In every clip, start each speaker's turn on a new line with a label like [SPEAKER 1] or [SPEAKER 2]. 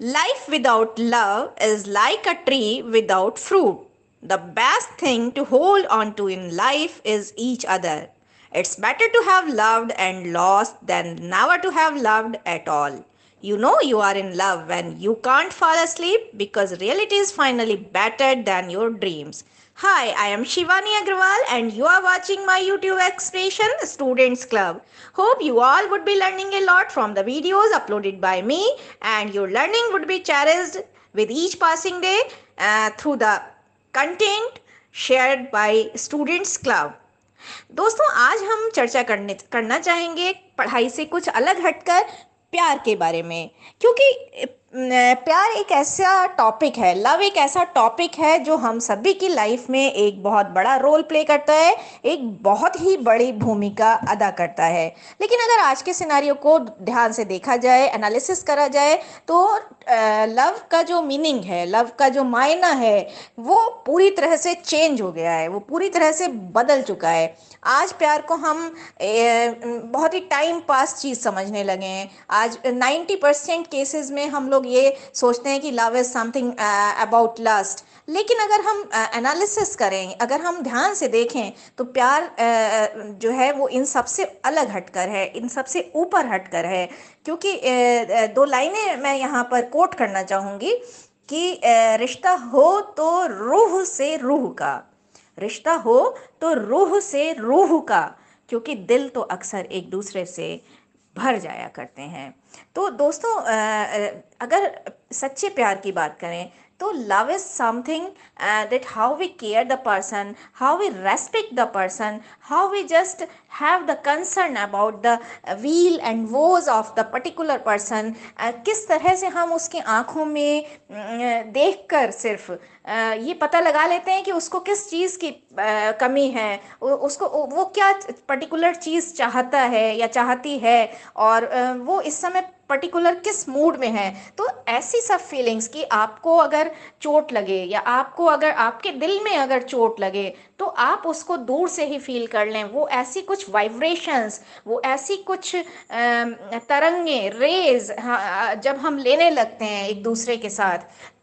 [SPEAKER 1] Life without love is like a tree without fruit. The best thing to hold on to in life is each other. It's better to have loved and lost than never to have loved at all You know you are in love when you can't fall asleep because reality is finally better than your dreams. Hi, I am Shivani Agrawal and you are watching my YouTube expression Students Club. Hope you all would be learning a lot from the videos uploaded by me and your learning would be cherished with each passing day uh, through the content shared by Students Club. दोस्तों आज हम चर्चा करने करना चाहेंगे पढ़ाई से कुछ अलग हटकर प्यार के बारे में क्योंकि प्यार एक ऐसा टॉपिक है लव एक ऐसा टॉपिक है जो हम सभी की लाइफ में एक बहुत बड़ा रोल प्ले करता है, एक बहुत ही बड़ी भूमिका अदा करता है। लेकिन अगर आज के सिनारियों को ध्यान से देखा जाए एनालिसिस करा जाए तो लव का जो मीनिंग है लव का जो मायना है, वो पूरी तरह से चेंज हो गया है, वो पूरी तरह से बदल चुका है। आज प्यार को हम बहुत ही टाइम पास चीज़ समझने लगे हैं। आज 90 परसेंट केसेस में हम लोग ये सोचते हैं कि love is something about lust लेकिन अगर हम एनालिसिस uh, करें अगर हम ध्यान से देखें तो प्यार uh, जो है वो इन सबसे अलग हटकर है इन सबसे ऊपर हटकर है। क्योंकि uh, दो लाइनें मैं यहाँ पर कोट करना चाहूँगी कि रिश्ता हो तो रूह से रूह का। रिश्ता हो तो रूह से रूह का क्योंकि दिल तो अक्सर एक दूसरे से भर जाया करते हैं। तो दोस्तों अगर सच्चे प्यार की बात करें तो love is something that how we care the person how we respect the person how we just have the concern about the weal and woes of the particular person किस तरह से हम उसकी आँखों में देख कर सिर्फ़ ये पता लगा लेते हैं कि उसको किस चीज़ की कमी है। उसको वो क्या पर्टिकुलर चीज़ चाहता है या चाहती है और वो इस समय पर्टिकुलर किस मूड में है? तो ऐसी सब फीलिंग्स कि आपको अगर चोट लगे या आपको अगर आपके दिल में अगर चोट लगे तो आप उसको दूर से ही फील कर लें। वो ऐसी कुछ वाइब्रेशंस वो ऐसी कुछ तरंगे रेज हाँ, जब हम लेने लगते हैं एक दूसरे के साथ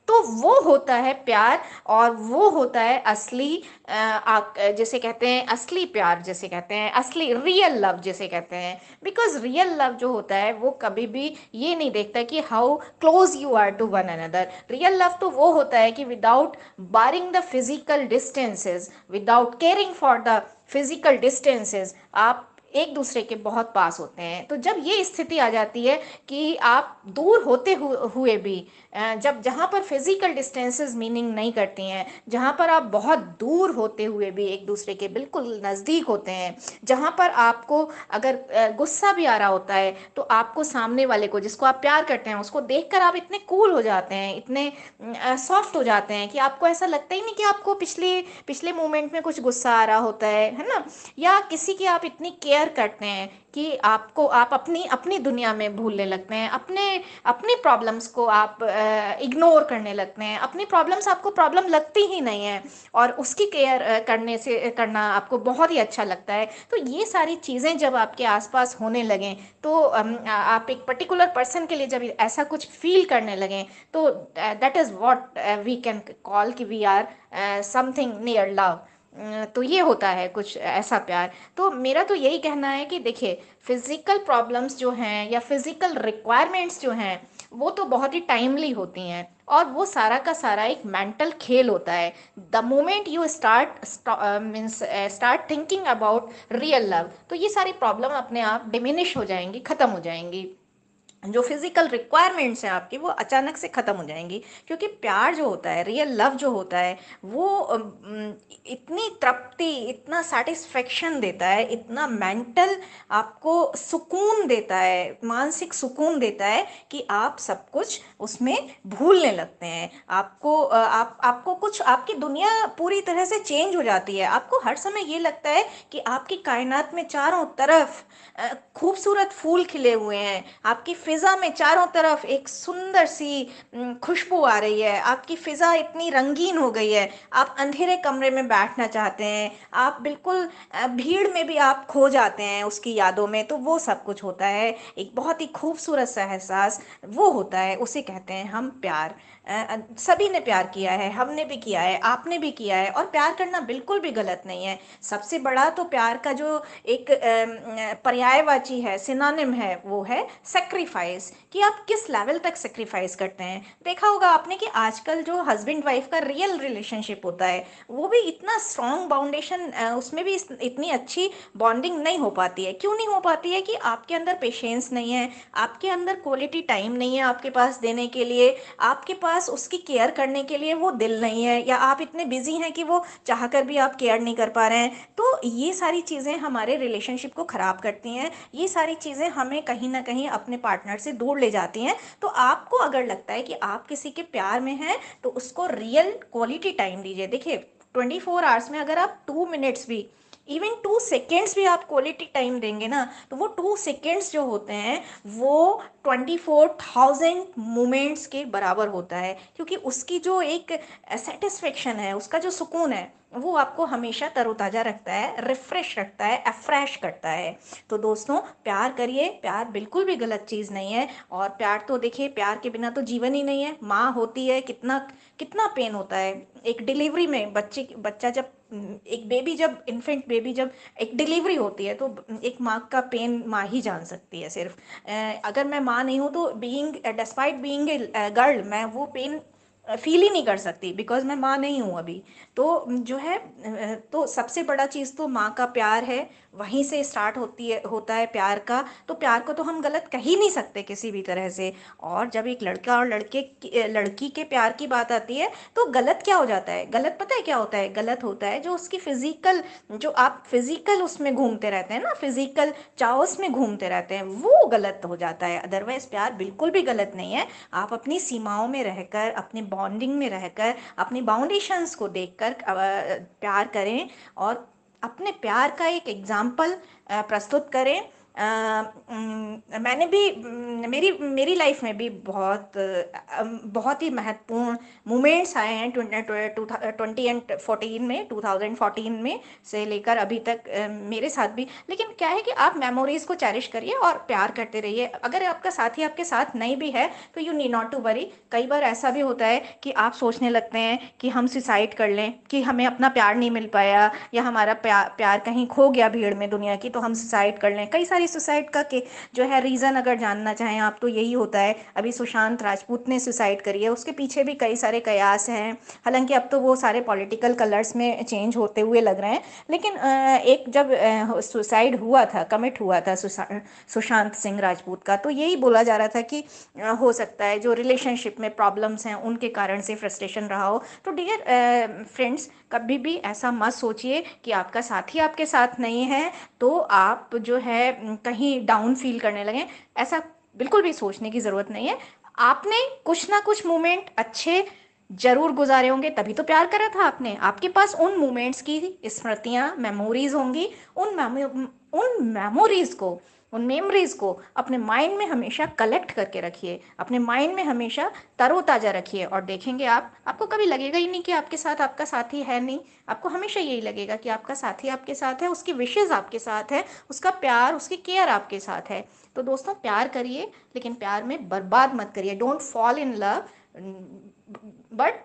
[SPEAKER 1] तो वो होता है प्यार और वो होता है असली जैसे कहते हैं असली प्यार, जैसे कहते हैं असली रियल लव जैसे कहते हैं। बिकॉज़ रियल लव जो होता है, वो कभी भी ये नहीं देखता कि how close you are to one another real love तो वो होता है कि without barring the physical distances without caring for the physical distances आप एक दूसरे के बहुत पास होते हैं। तो जब ये स्थिति आ जाती है कि आप दूर होते हुए भी जब जहाँ पर फ़िज़िकल डिस्टेंसेस मीनिंग नहीं करती हैं, जहाँ पर आप बहुत दूर होते हुए भी एक दूसरे के बिल्कुल नज़दीक होते हैं, जहाँ पर आपको अगर गुस्सा भी आ रहा होता है तो आपको सामने वाले को, जिसको आप प्यार करते हैं, उसको देखकर आप इतने कूल हो जाते हैं, इतने सॉफ्ट हो जाते हैं कि आपको ऐसा लगता ही नहीं कि आपको पिछले पिछले मोमेंट में कुछ गुस्सा आ रहा होता है है ना? या किसी की आप इतनी केयर करते हैं कि आपको, आप अपनी अपनी दुनिया में भूलने लगते हैं, अपने, अपनी प्रॉब्लम्स को आप इग्नोर करने लगते हैं, अपनी प्रॉब्लम्स आपको प्रॉब्लम लगती ही नहीं है और उसकी केयर करने से, करना आपको बहुत ही अच्छा लगता है। तो ये सारी चीज़ें जब आपके आसपास होने लगें तो आप एक पर्टिकुलर पर्सन के लिए जब ऐसा कुछ फील करने लगें तो that is what we can call कि we are something near love तो ये होता है कुछ ऐसा प्यार। तो मेरा तो यही कहना है कि देखिए फ़िज़िकल प्रॉब्लम्स जो हैं या फ़िज़िकल रिक्वायरमेंट्स जो हैं, वो तो बहुत ही टाइमली होती हैं और वो सारा का सारा एक मेंटल खेल होता है। The moment you start means start thinking about real love तो ये सारी प्रॉब्लम अपने आप डिमिनिश हो जाएँगी, ख़त्म हो जाएँगी। जो फ़िज़िकल रिक्वायरमेंट्स हैं आपकी, वो अचानक से ख़त्म हो जाएँगी। क्योंकि प्यार जो होता है रियल लव जो होता है, वो इतनी तृप्ति, इतना सेटिस्फेक्शन देता है, इतना मेंटल आपको सुकून देता है, मानसिक सुकून देता है कि आप सब कुछ उसमें भूलने लगते हैं। आपको आप, आपको कुछ, आपकी दुनिया पूरी तरह से चेंज हो जाती है। आपको हर समय ये लगता है कि आपकी कायनात में चारों तरफ़ खूबसूरत फूल खिले हुए हैं। आपकी फिज़ा में चारों तरफ़ एक सुंदर सी खुशबू आ रही है। आपकी फ़िज़ा इतनी रंगीन हो गई है। आप अंधेरे कमरे में बैठना चाहते हैं। आप बिल्कुल भीड़ में भी आप खो जाते हैं उसकी यादों में तो वो सब कुछ होता है। एक बहुत ही खूबसूरत सा एहसास, वो होता है। उसे कहते हैं हम प्यार। सभी ने प्यार किया है। हमने भी किया है। आपने भी किया है। और प्यार करना बिल्कुल भी गलत नहीं है। सबसे बड़ा तो प्यार का जो एक पर्यायवाची है, सिनानिम है, वो है सेक्रीफाइस कि आप किस लेवल तक सेक्रीफाइस करते हैं? देखा होगा आपने कि आजकल जो हस्बैंड वाइफ का रियल रिलेशनशिप होता है, वो भी इतना स्ट्रॉन्ग बाउंडेशन उसमें भी इतनी अच्छी बॉन्डिंग नहीं हो पाती है। क्यों नहीं हो पाती है कि आपके अंदर पेशेंस नहीं है, आपके अंदर क्वालिटी टाइम नहीं है आपके पास देने के लिए, आपके पास उसकी केयर करने के लिए वो दिल नहीं है, या आप इतने बिज़ी हैं कि वो चाह भी आप केयर नहीं कर पा रहे हैं। तो ये सारी चीज़ें हमारे रिलेशनशिप को ख़राब करती हैं, ये सारी चीज़ें हमें कहीं ना कहीं अपने पार्टनर से दूर ले जाती हैं तो आपको अगर लगता है कि आप किसी के प्यार में हैं तो उसको रियल क्वालिटी टाइम दीजिए। देखिए ट्वेंटी फोर आवर्स में अगर आप टू मिनट्स भी इवन टू सेकेंड्स भी आप क्वालिटी टाइम देंगे ना तो वो टू सेकेंड्स जो होते हैं, वो ट्वेंटी फोर थाउज़ेंड मोमेंट्स के बराबर होता है। क्योंकि उसकी जो एक सेटिस्फेक्शन है, उसका जो सुकून है, वो आपको हमेशा तरोताज़ा रखता है रिफ्रेश रखता है अफ्रेश करता है। तो दोस्तों, प्यार करिए, प्यार बिल्कुल भी गलत चीज़ नहीं है। और प्यार तो देखिए, प्यार के बिना तो जीवन ही नहीं है। माँ होती है, कितना कितना पेन होता है। एक डिलीवरी में बच्चे, बच्चा जब एक बेबी जब इन्फेंट बेबी जब एक डिलीवरी होती है तो एक माँ का पेन माँ ही जान सकती है सिर्फ़। अगर मैं माँ नहीं हूँ तो being despite being a girl मैं वो पेन फील ही नहीं कर सकती बिकॉज़ मैं माँ नहीं हूँ अभी। तो जो है तो सबसे बड़ा चीज़ तो माँ का प्यार है, वहीं से स्टार्ट होती है, होता है प्यार का। तो प्यार को तो हम गलत कह ही नहीं सकते किसी भी तरह से। और जब एक लड़का और लड़के लड़की के प्यार की बात आती है तो गलत क्या हो जाता है? गलत पता है क्या होता है? गलत होता है जो उसकी फ़िज़िकल जो आप फ़िज़िकल उसमें घूमते रहते हैं ना फ़िज़िकल चाउस में घूमते रहते हैं, वो गलत हो जाता है। अदरवाइज़ प्यार बिल्कुल भी गलत नहीं है। आप अपनी सीमाओं में रहकर, अपने बॉन्डिंग में रहकर, अपनी बाउंडेशंस को देखकर प्यार करें और अपने प्यार का एक एग्ज़ाम्पल प्रस्तुत करें। मैंने भी मेरी मेरी लाइफ में भी बहुत बहुत ही महत्वपूर्ण मोमेंट्स आए हैं ट्वेंटी एंड फोर्टीन में टू थाउज़ेंड फोर्टीन में से लेकर अभी तक मेरे साथ भी। लेकिन क्या है कि आप मेमोरीज़ को चैरिश करिए और प्यार करते रहिए। अगर आपका साथी आपके साथ नहीं भी है तो you need not to worry कई बार ऐसा भी होता है कि आप सोचने लगते हैं कि हम सुसाइड कर लें, कि हमें अपना प्यार नहीं मिल पाया या हमारा प्यार प्यार कहीं खो गया भीड़ में दुनिया की तो हम सुसाइड कर लें। कई सारी सारी सुसाइड का के जो है रीज़न अगर जानना चाहें आप तो यही होता है। अभी सुशांत राजपूत ने सुसाइड करी है। उसके पीछे भी कई सारे कयास हैं। हालाँकि अब तो वो सारे पॉलिटिकल कलर्स में चेंज होते हुए लग रहे हैं। लेकिन एक जब सुसाइड हुआ था, कमिट हुआ था सुशांत सिंह राजपूत का तो यही बोला जा रहा था कि हो सकता है जो रिलेशनशिप में प्रॉब्लम्स हैं, उनके कारण से फ्रस्ट्रेशन रहा हो। तो डियर फ्रेंड्स कभी भी ऐसा मत सोचिए कि आपका साथी आपके साथ नहीं है। तो आप जो है कहीं डाउन फील करने लगे, ऐसा बिल्कुल भी सोचने की ज़रूरत नहीं है। आपने कुछ ना कुछ मोमेंट अच्छे ज़रूर गुजारे होंगे, तभी तो प्यार करा था आपने। आपके पास उन मोमेंट्स की स्मृतियाँ मेमोरीज होंगी, उन मेमो उन मेमोरीज को उन मेमोरीज को अपने माइंड में हमेशा कलेक्ट करके रखिए। अपने माइंड में हमेशा तरोताज़ा रखिए और देखेंगे आप, आपको कभी लगेगा ही नहीं कि आपके साथ आपका साथी है नहीं। आपको हमेशा यही लगेगा कि आपका साथी आपके साथ है, उसकी विशेज़ आपके साथ है, उसका प्यार, उसकी केयर आपके साथ है। तो दोस्तों, प्यार करिए, लेकिन प्यार में बर्बाद मत करिए। Don't fall in love but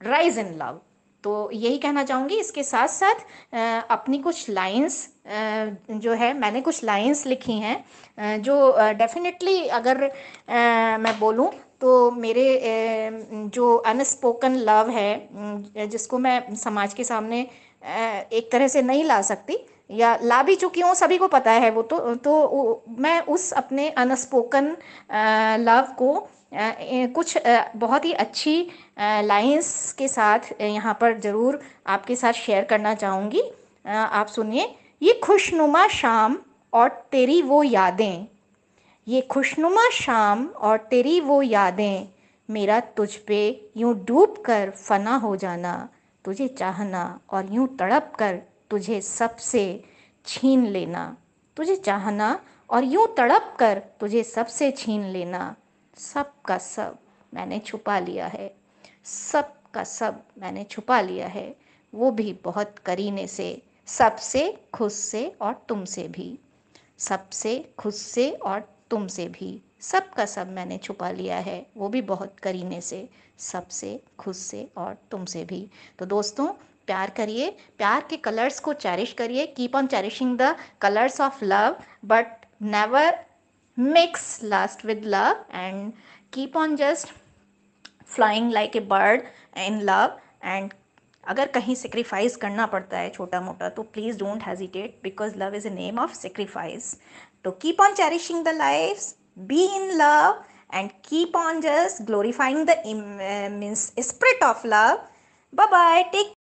[SPEAKER 1] rise in love तो यही कहना चाहूँगी, इसके साथ साथ अपनी कुछ लाइंस जो है, मैंने कुछ लाइंस लिखी हैं जो डेफिनेटली अगर मैं बोलूँ तो मेरे जो अनस्पोकन लव है जिसको मैं समाज के सामने एक तरह से नहीं ला सकती या ला भी चुकी हूँ, सभी को पता है वो तो तो मैं उस अपने अनस्पोकन लव को कुछ बहुत ही अच्छी लाइंस के साथ यहाँ पर ज़रूर आपके साथ शेयर करना चाहूँगी। आप सुनिए, ये खुशनुमा शाम और तेरी वो यादें, ये खुशनुमा शाम और तेरी वो यादें, मेरा तुझ पे यूँ डूब कर फना हो जाना, तुझे चाहना और यूँ तड़प कर तुझे सबसे छीन लेना। तुझे चाहना और यूँ तड़प कर तुझे सबसे छीन लेना। सब का सब मैंने छुपा लिया है। सब का सब मैंने छुपा लिया है। वो भी बहुत करीने से, सबसे खुद से और तुमसे भी। सबसे खुद से और तुमसे भी। सब का सब मैंने छुपा लिया है। वो भी बहुत करीने से, सबसे खुद से और तुमसे भी। तो दोस्तों प्यार करिए। प्यार के कलर्स को चेरिश करिए। Keep on cherishing the colours of love but never mix lust with love and keep on just flying like a bird in love and अगर कहीं सेक्रीफाइस करना पड़ता है छोटा मोटा तो please don't hesitate because love is a name of sacrifice तो keep on cherishing the life be in love and keep on just glorifying means spirit of love. Bye bye take